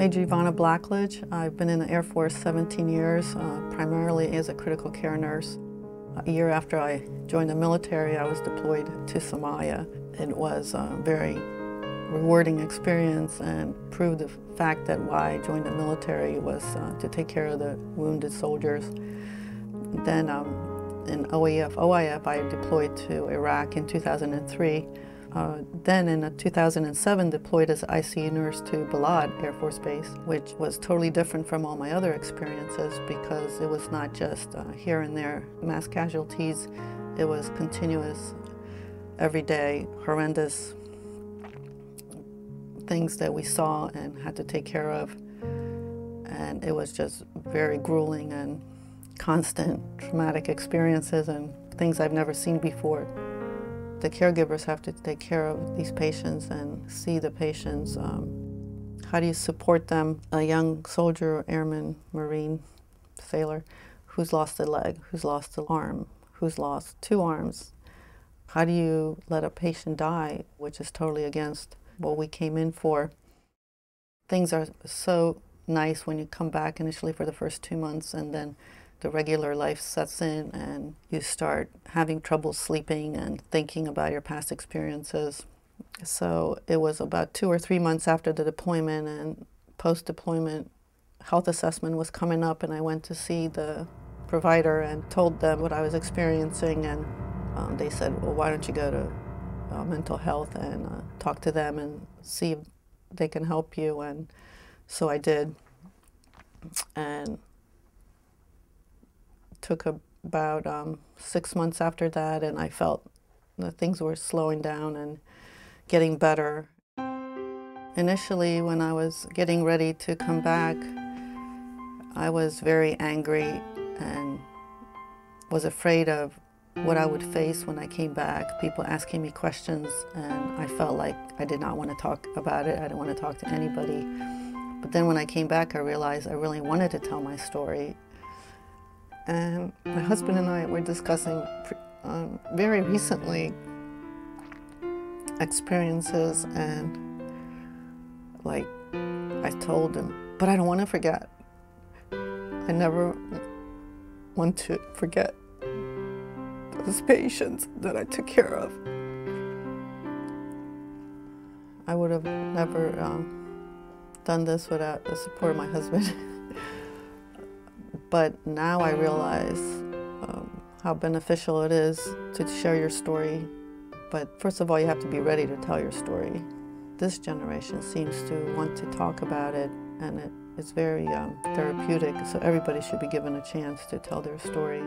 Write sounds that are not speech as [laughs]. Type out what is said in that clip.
Major Iwona Blackledge. I've been in the Air Force 17 years, uh, primarily as a critical care nurse. A year after I joined the military, I was deployed to Somalia. It was a very rewarding experience and proved the fact that why I joined the military was uh, to take care of the wounded soldiers. Then um, in OEF, OIF, I deployed to Iraq in 2003 uh, then in 2007 deployed as ICU nurse to Balad Air Force Base, which was totally different from all my other experiences because it was not just uh, here and there mass casualties, it was continuous, every day, horrendous things that we saw and had to take care of. And it was just very grueling and constant traumatic experiences and things I've never seen before the caregivers have to take care of these patients and see the patients. Um, how do you support them? A young soldier, airman, marine, sailor, who's lost a leg, who's lost an arm, who's lost two arms. How do you let a patient die, which is totally against what we came in for? Things are so nice when you come back initially for the first two months and then the regular life sets in and you start having trouble sleeping and thinking about your past experiences. So it was about two or three months after the deployment and post deployment health assessment was coming up and I went to see the provider and told them what I was experiencing and um, they said, well, why don't you go to uh, mental health and uh, talk to them and see if they can help you. And so I did. And took about um, six months after that, and I felt that things were slowing down and getting better. Initially, when I was getting ready to come back, I was very angry and was afraid of what I would face when I came back, people asking me questions, and I felt like I did not want to talk about it. I didn't want to talk to anybody. But then when I came back, I realized I really wanted to tell my story and my husband and I were discussing um, very recently experiences and like I told him, but I don't want to forget. I never want to forget those patients that I took care of. I would have never um, done this without the support of my husband. [laughs] But now I realize um, how beneficial it is to share your story. But first of all, you have to be ready to tell your story. This generation seems to want to talk about it, and it, it's very um, therapeutic, so everybody should be given a chance to tell their story.